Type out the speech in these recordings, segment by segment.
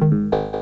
Música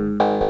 Música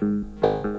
Música